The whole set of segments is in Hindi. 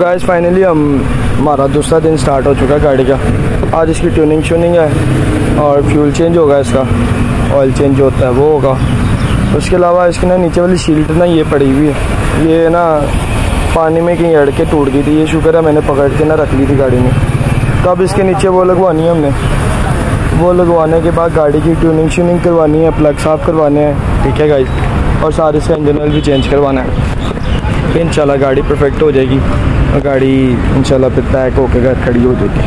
गाइस फाइनली हम, हमारा दूसरा दिन स्टार्ट हो चुका है गाड़ी का। आज इसकी ट्यूनिंग श्यूनिंग है और फ्यूल चेंज होगा इसका ऑयल चेंज जो होता है, वो होगा। उसके अलावा इसकी ना नीचे वाली शील्ड ना ये पड़ी हुई है। ये ना पानी में कहीं अड़ के टूट गई थी, ये शुक्र है, मैंने पकड़ के ना रख ली थी गाड़ी में। तो अब इसके नीचे वो लगवानी है हमने। वो लगवाने के बाद गाड़ी की ट्यूनिंग श्यूनिंग करवानी है प्लग साफ़ करवाने हैं। ठीक है गाइस और सारे इसका इंजन ऑयल भी चेंज करवाना है। फिर इंशाल्लाह गाड़ी परफेक्ट हो जाएगी। और गाड़ी इंशाल्लाह फिर पैक होकर घर खड़ी हो जाएगी।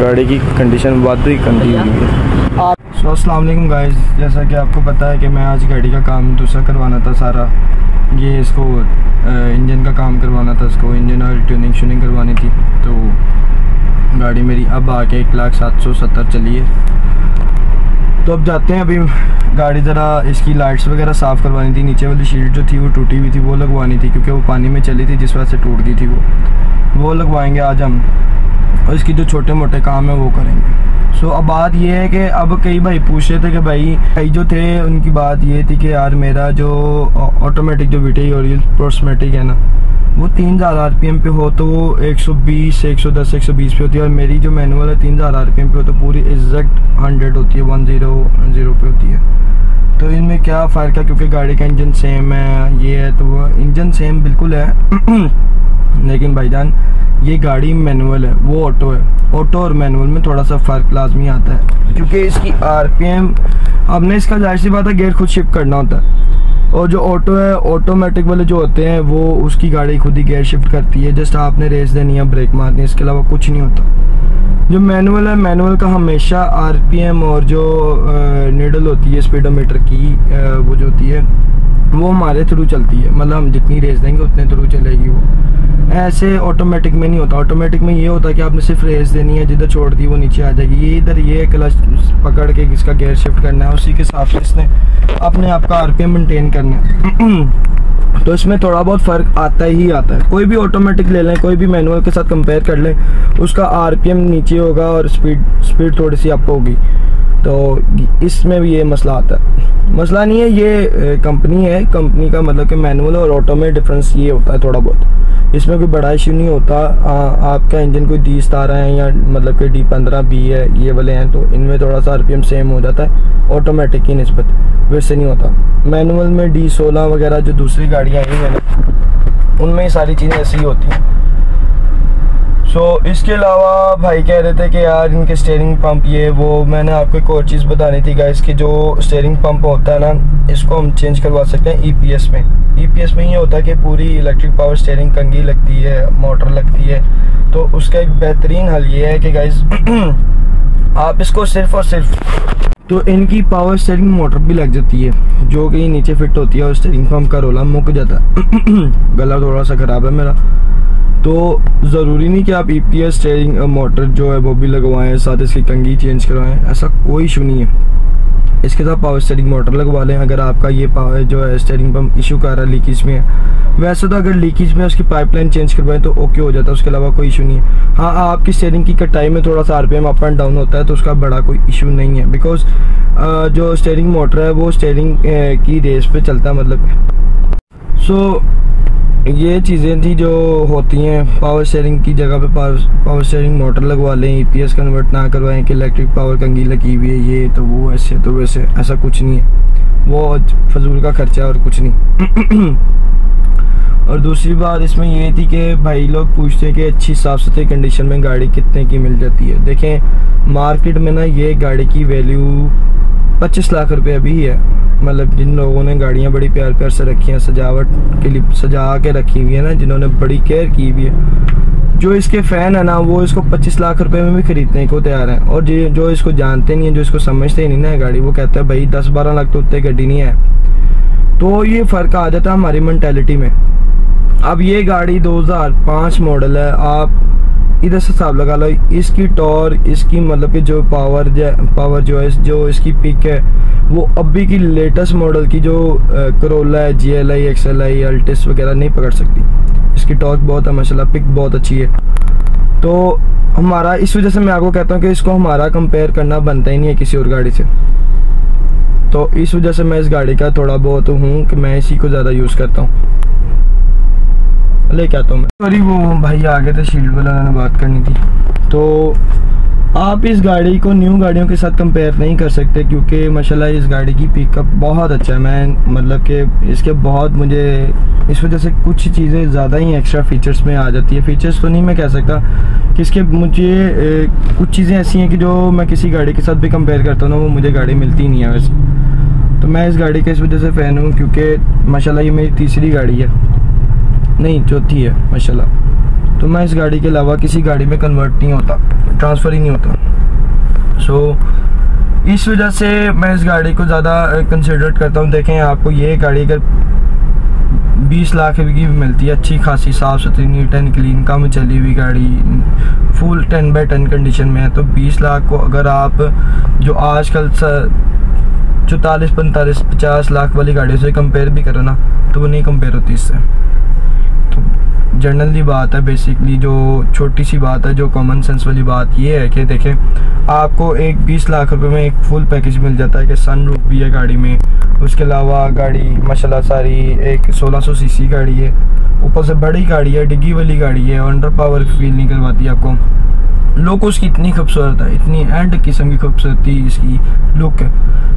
गाड़ी की कंडीशन बहुत ही गंदी हुई है। सो अस्सलाम गाइस जैसा कि आपको पता है कि मैं आज गाड़ी का काम दूसरा करवाना था सारा। ये इसको इंजन का काम करवाना था, इसको इंजन और ट्यूनिंग शूनिंग करवानी थी। तो गाड़ी मेरी अब आके एक लाख सात सौ सत्तर चली है। तो अब जाते हैं अभी गाड़ी ज़रा इसकी लाइट्स वगैरह साफ़ करवानी थी। नीचे वाली शीट जो थी वो टूटी हुई थी, वो लगवानी थी, क्योंकि वो पानी में चली थी, जिस वजह से टूट गई थी वो। वो लगवाएँगे आज हम। और इसकी जो छोटे मोटे काम है वो करेंगे। सो अब बात ये है कि अब कई भाई पूछ रहे थे कि भाई कई जो थे, उनकी बात ये थी कि यार मेरा जो ऑटोमेटिक जो वीटी और प्रोस्मेटिक है ना वो तीन हज़ार आर पी एम पे हो तो वो एक सौ बीस, एक सौ दस, एक सौ बीस पे होती है। और मेरी जो मैनुअल है तीन हज़ार आर पी एम पे हो तो पूरी एग्जैक्ट हंड्रेड होती है वन ज़ीरो ज़ीरो पे होती है। तो इनमें क्या फ़र्क है? क्योंकि गाड़ी का इंजन सेम है, ये है तो वो इंजन सेम बिल्कुल है। लेकिन भाईजान, ये गाड़ी मैनुअल है, वो ऑटो है। ऑटो और मैनुअल में थोड़ा सा फ़र्क लाजमी आता है। क्योंकि इसकी आर पी एम आपने इसका ज़ाहिर सी बात है गेयर खुद शिफ्ट करना होता है। और जो ऑटो है ऑटोमेटिक वाले जो होते हैं, वो उसकी गाड़ी खुद ही गेयर शिफ्ट करती है। जस्ट आपने रेस देनी है ब्रेक मारनी है, इसके अलावा कुछ नहीं होता। जो मैनुअल है मैनुअल का हमेशा आरपीएम और जो नीडल होती है स्पीडोमीटर की वो जो होती है, वो हमारे थ्रू चलती है। मतलब हम जितनी रेस देंगे, उतने थ्रू चलेगी वो। ऐसे ऑटोमेटिक में नहीं होता। ऑटोमेटिक में ये होता है कि आपने सिर्फ़ रेस देनी है, जिधर छोड़ दी, वो नीचे आ जाएगी। ये इधर ये क्लच पकड़ के इसका गेयर शिफ्ट करना है, उसी के हिसाब से इसने अपने आप का आर मेंटेन करना है। तो इसमें थोड़ा बहुत फ़र्क आता ही आता है। कोई भी ऑटोमेटिक ले लें, कोई भी मैनुअल के साथ कंपेयर कर लें, उसका आरपीएम नीचे होगा और स्पीड स्पीड थोड़ी सी अप होगी। तो इसमें भी ये मसला आता है। मसला नहीं है ये कंपनी है। कंपनी का मतलब कि मैनुअल और ऑटो में डिफरेंस ये होता है थोड़ा बहुत। इसमें कोई बड़ा इशू नहीं होता। आ, आपका इंजन कोई डी सतारह है या मतलब कि डी पंद्रह बी है ये वाले हैं तो इनमें थोड़ा सा आरपीएम सेम हो जाता है। ऑटोमेटिक की नस्बत। वैसे नहीं होता। मैनुअल में डी सोलह वगैरह जो दूसरी गाड़ियाँ आई हैं उनमें ये सारी चीज़ें ऐसी होती हैं। सो so, इसके अलावा भाई कह रहे थे कि यार इनके स्टेयरिंग पंप ये वो मैंने आपको एक और चीज़ बतानी थी गाइस कि जो स्टेयरिंग पंप होता है ना इसको हम चेंज करवा सकते हैं ईपीएस में। ईपीएस में ये होता है कि पूरी इलेक्ट्रिक पावर स्टेयरिंग कंगी लगती है मोटर लगती है। तो उसका एक बेहतरीन हल ये है कि गाइस आप इसको सिर्फ़ और सिर्फ़ तो इनकी पावर स्टेयरिंग मोटर भी लग जाती है जो कि नीचे फिट होती है और स्टेयरिंग पंप का रोला मुक जाता है। गला थोड़ा सा ख़राब है मेरा। तो ज़रूरी नहीं कि आप E P S steering motor जो है वो भी लगवाएँ, साथ इसकी कंगी चेंज करवाएँ, ऐसा कोई इशू नहीं है। इसके साथ पावर स्टेयरिंग मोटर लगवा लें, अगर आपका ये पावर जो है स्टेयरिंग पम्प इशू कर रहा है लीकेज में। है वैसे तो अगर लीकेज में उसकी पाइपलाइन चेंज करवाएँ तो ओके हो जाता है, उसके अलावा कोई इशू नहीं है। हाँ आपकी स्टेयरिंग की कटाई में थोड़ा सा आरपीएम अप एंड डाउन होता है तो उसका बड़ा कोई इशू नहीं है। बिकॉज़ जो स्टेयरिंग मोटर है वो स्टेयरिंग की रेस पर चलता है मतलब। सो ये चीज़ें थी जो होती हैं। पावर शेयरिंग की जगह पे पावर पावर शेयरिंग मोटर लगवा लें ईपीएस कन्वर्ट ना करवाएँ कि इलेक्ट्रिक पावर कंगी लगी हुई है ये तो वो, ऐसे तो वैसे, ऐसा कुछ नहीं है। वो फजूल का खर्चा और कुछ नहीं। और दूसरी बात इसमें ये थी कि भाई लोग पूछते हैं कि अच्छी साफ़ सुथरी कंडीशन में गाड़ी कितने की मिल जाती है। देखें मार्केट में ना ये गाड़ी की वैल्यू पच्चीस लाख रुपये अभी है। मतलब जिन लोगों ने गाड़ियाँ बड़ी प्यार प्यार से रखी हैं, सजावट के लिए सजा के रखी हुई है ना, जिन्होंने बड़ी केयर की हुई है। जो इसके फ़ैन है ना, वो इसको 25 लाख रुपए में भी खरीदने को तैयार हैं। और जो जो इसको जानते नहीं है, जो इसको समझते ही नहीं ना गाड़ी, वो कहते हैं, भाई 10-12 लाख तो उतने गाड़ी नहीं है। तो ये फ़र्क आ जाता है हमारी मैंटेलिटी में। अब ये गाड़ी 2005 मॉडल है, आप इधर से हिसाब लगा लो, इसकी टॉर इसकी मतलब कि जो पावर पावर जो है, जो इसकी पिक है, वो अभी की लेटेस्ट मॉडल की जो करोला है G L I X L I Altis वगैरह नहीं पकड़ सकती। इसकी टॉर्क बहुत है माशा पिक बहुत अच्छी है। तो हमारा, इस वजह से मैं आपको कहता हूँ कि इसको हमारा कंपेयर करना बनता ही नहीं है किसी और गाड़ी से। तो इस वजह से मैं इस गाड़ी का थोड़ा बहुत हूँ कि मैं इसी को ज़्यादा यूज़ करता हूँ। लेके आता हूँ मैं। सॉरी वो भाई आ गए थे शील्ड वाला मैंने बात करनी थी। तो आप इस गाड़ी को न्यू गाड़ियों के साथ कंपेयर नहीं कर सकते क्योंकि माशाल्लाह इस गाड़ी की पिकअप बहुत अच्छा है। मैं मतलब कि इसके बहुत मुझे इस वजह से कुछ चीज़ें ज़्यादा ही एक्स्ट्रा फीचर्स में आ जाती है। फीचर्स तो नहीं मैं कह सकता कि इसके मुझे ए, कुछ चीज़ें ऐसी हैं कि जो मैं किसी गाड़ी के साथ भी कंपेयर करता हूँ ना वो मुझे गाड़ी मिलती नहीं है वैसे। तो मैं इस गाड़ी के इस वजह से फ़ैन हूँ क्योंकि माशाला ये मेरी तीसरी गाड़ी है। नहीं चौथी है माशाल्लाह। तो मैं इस गाड़ी के अलावा किसी गाड़ी में कन्वर्ट नहीं होता ट्रांसफ़र ही नहीं होता। सो so, इस वजह से मैं इस गाड़ी को ज़्यादा कंसिडर करता हूँ। देखें आपको ये गाड़ी अगर 20 लाख की भी मिलती है अच्छी खासी साफ़ सुथरी नीट एंड क्लीन कम चली हुई गाड़ी full ten by ten condition में है तो 20 लाख को अगर आप जो आजकल चौतालीस पैंतालीस पचास लाख वाली गाड़ियों से कंपेयर भी करो ना तो वो नहीं कंपेयर होती इससे। जनरली बात है बेसिकली जो छोटी सी बात है, जो कॉमन सेंस वाली बात ये है कि देखें आपको एक 20 लाख रुपए में एक फुल पैकेज मिल जाता है कि सन रूप भी है गाड़ी में। उसके अलावा गाड़ी, माशाल्लाह सारी, एक 1600 सीसी गाड़ी है। ऊपर से बड़ी गाड़ी है, डिग्गी वाली गाड़ी है अंडर पावर फील नहीं करवाती आपको। लुक उसकी इतनी खूबसूरत है, इतनी एंड किस्म की खूबसूरती इसकी लुक है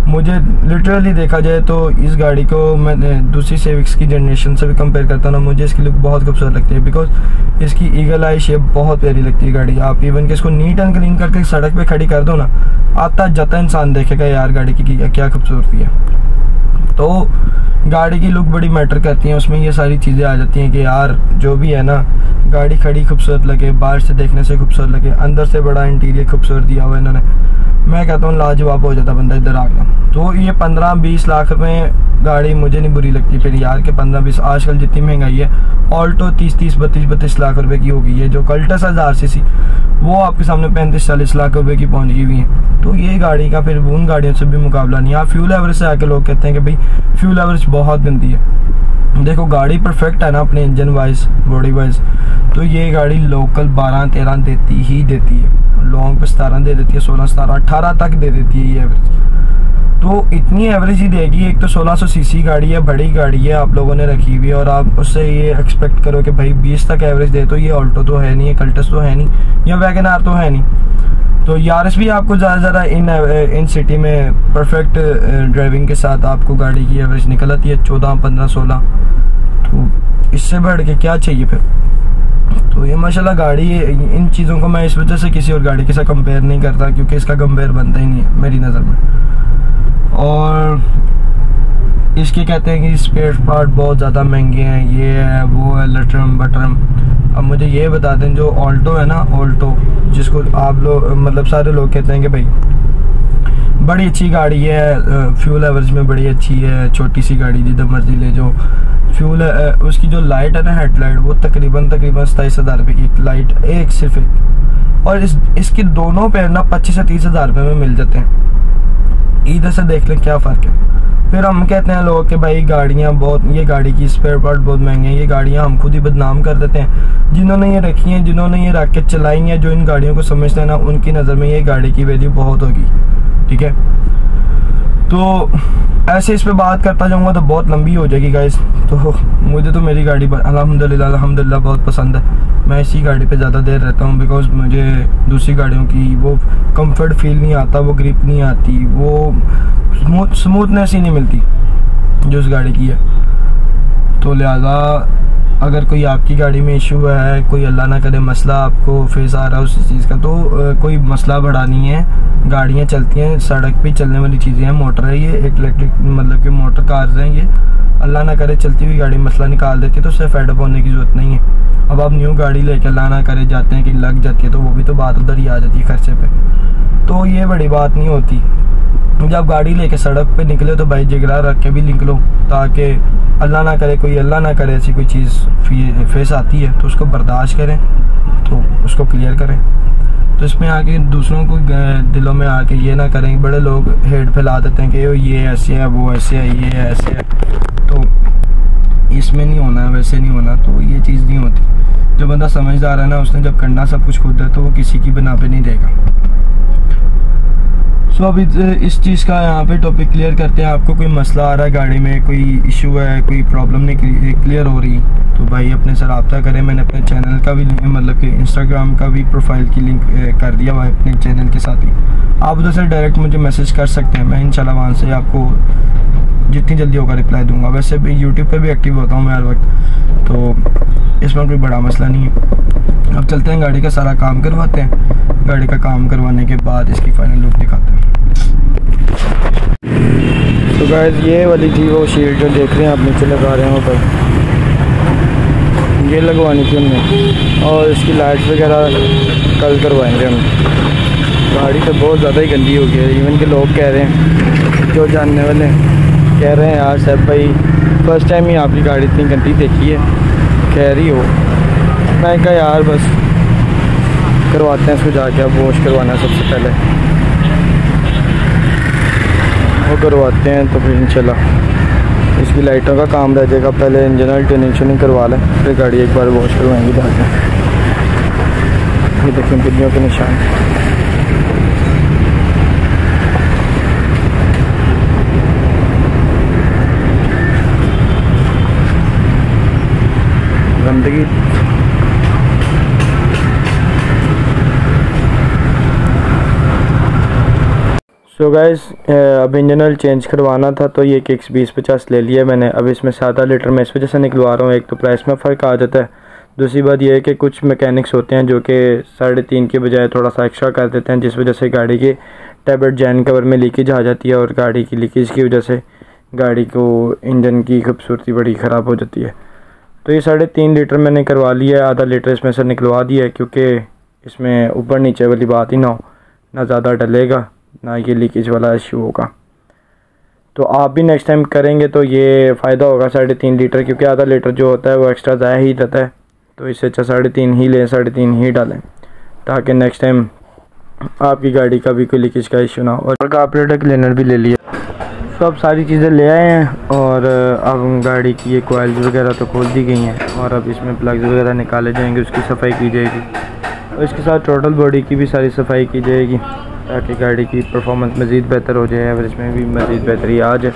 मुझे लिटरली देखा जाए तो इस गाड़ी को मैं दूसरी सेविक्स की जनरेशन से भी कंपेयर करता ना, मुझे इसकी लुक बहुत खूबसूरत लगती है बिकॉज़ इसकी ईगल आई शेप बहुत प्यारी लगती है गाड़ी। आप इवन कि इसको नीट एंड क्लीन करके सड़क पे खड़ी कर दो ना, आता जाता इंसान देखेगा यार गाड़ी की क्या खूबसूरती है। तो गाड़ी की लुक बड़ी मैटर करती है। उसमें ये सारी चीज़ें आ जाती हैं कि यार, जो भी है ना, गाड़ी खड़ी खूबसूरत लगे, बाहर से देखने से खूबसूरत लगे, अंदर से बड़ा इंटीरियर खूबसूरत दिया हुआ इन्होंने। मैं कहता हूँ, लाजवाब हो जाता बंदा इधर आ गया तो ये पंद्रह बीस लाख रुपए गाड़ी मुझे नहीं बुरी लगती फिर यार के पंद्रह बीस, आजकल जितनी महँगाई है, ऑल्टो तीस तीस, बत्तीस बत्तीस लाख रुपए की हो गई है जो कल्टस हज़ार सी सी, वो आपके सामने पैंतीस चालीस लाख रुपए की पहुँच गई हुई है। तो ये गाड़ी का फिर उन गाड़ियों से भी मुकाबला नहीं आप फ्यूल एवरेज से आके लोग कहते हैं कि भाई फ्यूल एवरेज बहुत गंदी है। देखो, गाड़ी परफेक्ट है ना अपने इंजन वाइज बॉडी वाइज तो ये गाड़ी लोकल बारह, तेरह देती ही देती है। लॉन्ग पे सतारह दे देती है, सोलह, सतारह, अठारह तक दे देती है ये एवरेज तो इतनी एवरेज ही देगी, एक तो 1600 सीसी गाड़ी है, बड़ी गाड़ी है, आप लोगों ने रखी हुई है, और आप उससे ये एक्सपेक्ट करो कि भाई 20 तक एवरेज दे तो ये ऑल्टो तो है नहीं है कल्टस तो है नहीं, या वैगन आर तो है नहीं। तो यारस भी आपको ज़्यादा ज़्यादा इन इन सिटी में परफेक्ट ड्राइविंग के साथ आपको गाड़ी की एवरेज निकल आती है, चौदह, पंद्रह, सोलह। तो इससे बढ़ के क्या चाहिए फिर? तो ये माशाल्लाह गाड़ी, इन चीज़ों को मैं इस वजह से किसी और गाड़ी के साथ कंपेयर नहीं करता क्योंकि इसका कंपेयर बनता ही नहीं है मेरी नज़र में। और इसके कहते हैं कि स्पेयर पार्ट बहुत ज़्यादा महँगे हैं, ये है, वो है लटरम बटरम अब मुझे ये बता दें, जो ऑल्टो है ना ऑल्टो जिसको आप लोग मतलब सारे लोग कहते हैं कि भाई बड़ी अच्छी गाड़ी है फ्यूल एवरेज में बड़ी अच्छी है, छोटी सी गाड़ी जिधर मर्ज़ी ले जाओ। फ्यूल उसकी जो लाइट है ना हेडलाइट वो तकरीबन तकरीबन सताईस हज़ार रुपये की लाइट एक सिर्फ़ एक। और इस, इसके दोनों पैर ना पच्चीस से तीस हज़ार रुपये में मिल जाते हैं। इधर से देख लें क्या फ़र्क है। फिर हम कहते हैं लोग कि भाई, गाड़ियाँ बहुत, ये गाड़ी की स्पेयर पार्ट बहुत महँगे हैं, ये गाड़ियाँ हम खुद ही बदनाम कर देते हैं। जिन्होंने ये रखी हैं, जिन्होंने ये रख के चलाई हैं, जो इन गाड़ियों को समझते हैं ना, उनकी नज़र में ये गाड़ी की वैल्यू बहुत होगी। ठीक है? तो ऐसे इस पर बात करता जाऊँगा तो बहुत लंबी हो जाएगी गाइस तो मुझे तो मेरी गाड़ी पर अलहमदिल्ला अलहमदिल्ला बहुत पसंद है। मैं इसी गाड़ी पे ज़्यादा देर रहता हूँ बिकॉज़ मुझे दूसरी गाड़ियों की वो कंफर्ट फील नहीं आता, वो ग्रिप नहीं आती, वो स्मूथनेस ही नहीं मिलती, जो उस गाड़ी की है। तो लिहाजा अगर कोई आपकी गाड़ी में इशू है, कोई अल्लाह ना करे मसला आपको फेस आ रहा है उस चीज़ का तो कोई मसला बड़ा नहीं है। गाड़ियाँ चलती हैं, सड़क पे चलने वाली चीज़ें हैं, मोटर है ये इलेक्ट्रिक मतलब कि मोटर कार्स हैं ये। अल्लाह ना करे चलती हुई गाड़ी मसला निकाल देती है तो उससे फेडअप होने की ज़रूरत नहीं है। अब आप न्यू गाड़ी लेके अल्लाह ना करे जाते हैं कि लग जाती है तो वो भी तो बात उधर ही आ जाती है खर्चे पे। तो ये बड़ी बात नहीं होती। जब गाड़ी लेके सड़क पे निकले तो भाई जिगरा रख के भी निकलो ताकि अल्लाह ना करे, कोई अल्लाह ना करे, ऐसी कोई चीज़ फेस आती है तो उसको बर्दाश्त करें तो उसको क्लियर करें। तो इसमें आके दूसरों को दिलों में आके ये ना करें बड़े लोग हेड फैला देते हैं कि ये ऐसे है, वो ऐसे है, ये ऐसे है। तो इसमें नहीं होना, वैसे नहीं होना तो ये चीज़ नहीं होती। जो बंदा समझदार है ना, उसने जब करना सब कुछ खुद है तो वो किसी की बना पे नहीं देगा। सो so, अभी इस चीज़ का यहाँ पे टॉपिक क्लियर करते हैं। आपको कोई मसला आ रहा है गाड़ी में कोई इशू है कोई प्रॉब्लम नहीं क्लियर हो रही तो भाई अपने से रबता करें। मैंने अपने चैनल का भी मतलब कि इंस्टाग्राम का भी प्रोफ़ाइल की लिंक कर दिया हुआ है अपने चैनल के साथ ही। आप उधर से डायरेक्ट मुझे मैसेज कर सकते हैं। मैं इंशाल्लाह वहाँ से आपको जितनी जल्दी होगा रिप्लाई दूँगा। वैसे भी यूट्यूब पर भी एक्टिव होता हूँ मैं हर वक्त तो इसमें कोई बड़ा मसला नहीं है। अब चलते हैं गाड़ी का सारा काम करवाते हैं। गाड़ी का काम करवाने के बाद इसकी फाइनल लुक दिखाते हैं। तो गैस ये वाली थी वो शीट जो देख रहे हैं आप नीचे लगा रहे हैं ऊपर। ये लगवानी थी हमने। और इसकी लाइट वगैरह कल करवाएँगे हम। गाड़ी तो बहुत ज़्यादा ही गंदी हो गई है। इवन के लोग कह रहे हैं, जो जानने वाले कह रहे हैं, यार सब भाई फ़र्स्ट टाइम ही आपकी गाड़ी इतनी गंदी देखी है। कह रही हो। मैं कहा, यार बस करवाते हैं इसको जाके, अब वॉश करवाना सबसे पहले। वो करवाते हैं तो फिर इंशाल्लाह। इसकी लाइटों का काम रह जाएगा, पहले इंजन ऑयल ट्यूनिंग करवा लें, फिर गाड़ी एक बार वॉश करवाएँगे जाके ये देखें बिल्लियों के निशान। गंदगी सो so गाइस अब इंजन ऑयल चेंज करवाना था तो ये किक्स बीस पचास ले लिया मैंने। अब इसमें सात लीटर में इस वजह से निकलवा रहा हूँ। एक तो प्राइस में फ़र्क आ जाता है। दूसरी बात यह है कि कुछ मैकेनिक्स होते हैं जो कि साढ़े तीन के बजाय थोड़ा सा एक्स्ट्रा कर देते हैं, जिस वजह से गाड़ी के टैबलेट जैन कवर में लीकेज आ जाती है और गाड़ी की लीकेज की वजह से गाड़ी को इंजन की खूबसूरती बड़ी ख़राब हो जाती है। तो ये साढ़े तीन लीटर मैंने करवा लिया है, आधा लीटर इसमें से निकलवा दिया है, क्योंकि इसमें ऊपर नीचे वाली बात ही ना हो, ना ज़्यादा डलेगा। ना ये लीकेज वाला इशू होगा। तो आप भी नेक्स्ट टाइम करेंगे तो ये फ़ायदा होगा साढ़े तीन लीटर, क्योंकि आधा लीटर जो होता है वो एक्स्ट्रा ज़ाया ही रहता है। तो इससे अच्छा साढ़े तीन ही लें, साढ़े तीन ही डालें, ताकि नेक्स्ट टाइम आपकी गाड़ी का भी कोई लीकेज का इशू ना हो। और कार्पोरेटर क्लीनर भी ले लिया तो अब सारी चीज़ें ले आए हैं, और अब गाड़ी की ये कोयल्स वगैरह तो खोल दी गई हैं, और अब इसमें प्लग्स वगैरह निकाले जाएँगे, उसकी सफ़ाई की जाएगी। और इसके साथ टोटल बॉडी की भी सारी सफ़ाई की जाएगी, ताकि गाड़ी की परफॉर्मेंस मज़ीद बेहतर हो जाए एवरेज में भी मज़ीद बेहतरी आ जाए।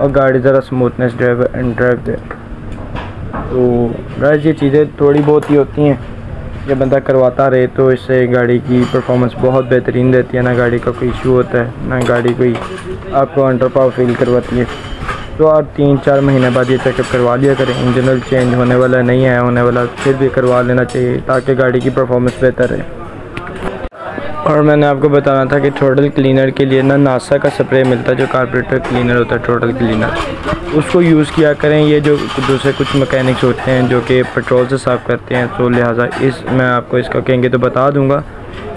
और गाड़ी ज़रा स्मूथनेस ड्राइव एंड ड्राइव दे। तो गाड़ी ये चीज़ें थोड़ी बहुत ही होती हैं। जब बंदा करवाता रहे तो इससे गाड़ी की परफॉर्मेंस बहुत बेहतरीन रहती है। ना गाड़ी का कोई इशू होता है, ना गाड़ी कोई आपको अंडर पावर फील करवाती है। तो आप तीन चार महीने बाद ये चेकअप करवा लिया करें। इंजन ऑयल चेंज होने वाला नहीं है होने वाला, फिर भी करवा लेना चाहिए ताकि गाड़ी की परफॉर्मेंस बेहतर रहे। और मैंने आपको बताना था कि टोटल क्लीनर के लिए ना नासा का स्प्रे मिलता है, जो कारपोरेटर क्लीनर होता है टोटल क्लीनर उसको यूज़ किया करें, ये जो दूसरे कुछ मकैनिक्स होते हैं, जो कि पेट्रोल से साफ़ करते हैं तो लिहाजा इस, मैं आपको इसका कहेंगे तो बता दूँगा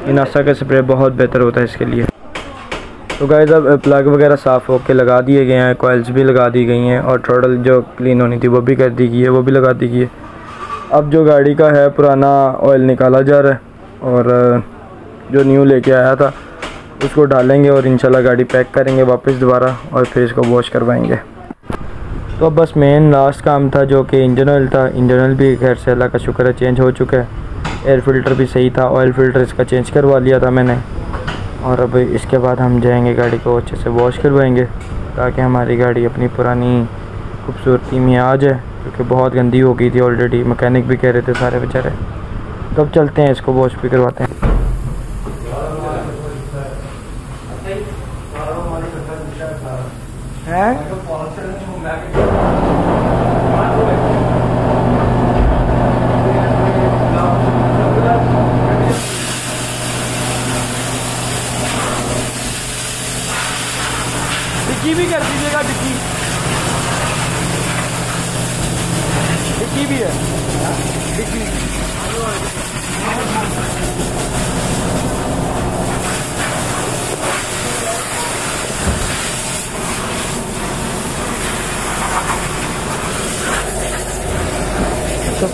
कि नासा का स्प्रे बहुत बेहतर होता है इसके लिए। तो गाइस अब प्लग वगैरह साफ़ होकर लगा दिए गए हैं कोयल्स भी लगा दी गई हैं और टोटल जो क्लीन होनी थी वो भी कर दी गई है, वो भी लगा दी गई है। अब जो गाड़ी का है पुराना ऑयल निकाला जा रहा है और जो न्यू लेके आया था, उसको डालेंगे और इंशाल्लाह गाड़ी पैक करेंगे वापस दोबारा और फिर इसको वॉश करवाएँगे। तो बस मेन लास्ट काम था जो कि इंजन ऑयल था। इंजन ऑयल भी खैर से अल्लाह का शुक्र है चेंज हो चुका है। एयर फ़िल्टर भी सही था ऑयल फ़िल्टर इसका चेंज करवा लिया था मैंने। और अब इसके बाद हम जाएँगे गाड़ी को अच्छे से वॉश करवाएँगे, ताकि हमारी गाड़ी अपनी पुरानी खूबसूरती में आ जाए, क्योंकि बहुत गंदी हो गई थी ऑलरेडी मकैनिक भी कह रहे थे सारे बेचारे। तो अब चलते हैं, इसको वॉश भी करवाते हैं। हैं?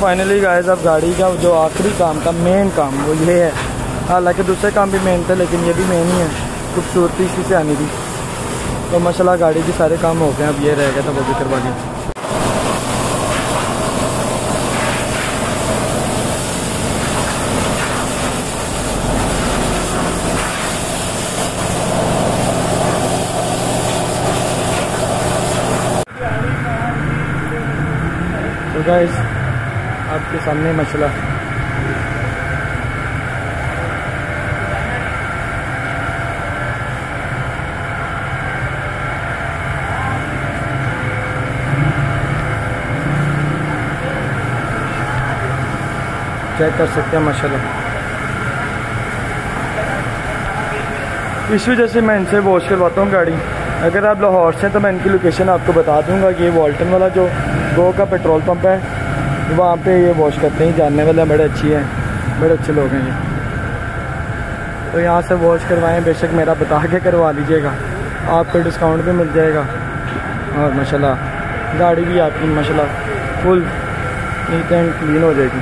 फाइनली गाइस अब गाड़ी का जो आखिरी काम था मेन काम वो ये है। हालाँकि दूसरे काम भी मेन थे लेकिन ये भी मेन ही है। खूबसूरती इसी से आने की तो माशाल्लाह गाड़ी के सारे काम हो गए अब ये रह गया था तो वो भी करवा So तो guys, आपके सामने मसला चेक कर सकते हैं, माशाल्लाह। इस वजह से मैं इनसे वॉश करवाता हूँ गाड़ी। अगर आप लाहौर से तो मैं इनकी लोकेशन आपको बता दूँगा ये वॉल्टन वाला जो गो का पेट्रोल पंप है वहाँ पे ये वॉश करते हैं जानने वाले बड़े अच्छी हैं, बड़े अच्छे लोग हैं ये। तो यहाँ से वॉश करवाएँ, बेशक मेरा बता के करवा लीजिएगा। आपको डिस्काउंट भी मिल जाएगा। और माशाल्लाह गाड़ी भी आपकी माशाल्लाह फुल, नीट एंड क्लीन हो जाएगी।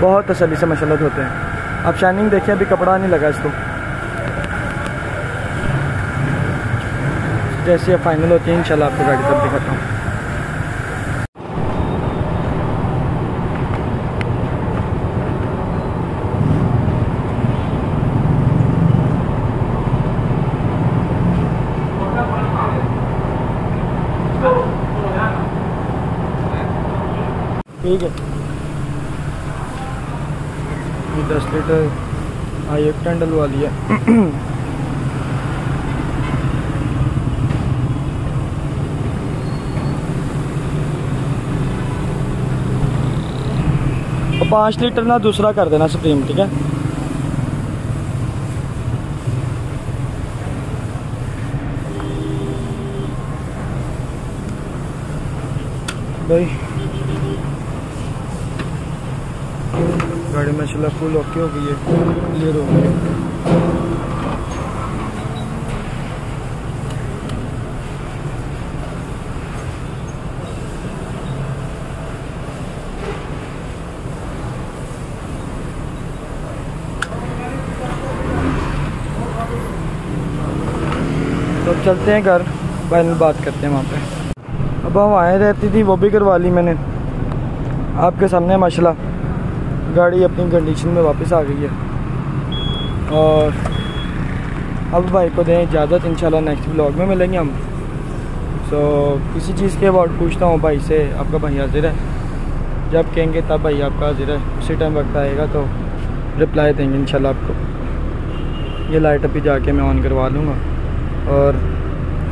बहुत तसली से माशाल्लाह धोते हैं। अब शाइनिंग देखिए, अभी कपड़ा नहीं लगा इसको। जैसे फाइनल होती है, इंशाल्लाह आपको गाड़ी तब दिखाता हूँ। ठीक है। ये दस लीटर हाँ एक टन डलवा लिया। पाँच लीटर ना दूसरा कर देना सुप्रीम, ठीक है? भाई गाड़ी माशाल्लाह फुल ओके हो गई है। क्लियर हो गई तो चलते हैं घर। फाइनल बात करते हैं वहाँ पे। अब हम आए रहती थी, वो भी करवा ली मैंने। आपके सामने माशाल्लाह। गाड़ी अपनी कंडीशन में वापस आ गई है। और अब भाई को दें इजाज़त, इंशाल्लाह नेक्स्ट ब्लॉग में मिलेंगे हम। सो किसी चीज़ के अबाउट पूछता हूँ भाई से, आपका भाई हाजिर है? जब कहेंगे तब भाई आपका हाजिर है। उसी टाइम वक्त आएगा तो रिप्लाई देंगे इंशाल्लाह आपको। ये लाइट अभी जाके मैं ऑन करवा लूँगा। और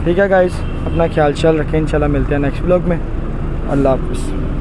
ठीक है गाइस अपना ख्याल ख्याल रखें, इंशाल्लाह मिलते हैं नेक्स्ट ब्लॉग में। अल्लाह हाफ़िज़।